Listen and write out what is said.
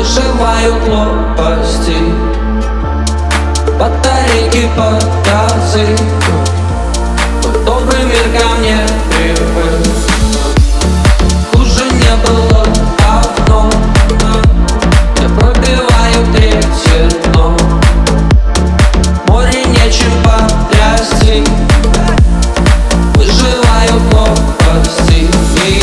Выживают лопасти. Батарейки под газы Добрый мир ко мне привык Хуже не было давно. Я пробиваю третье дно. Море нечем потрясти. Выживаю лопасти. И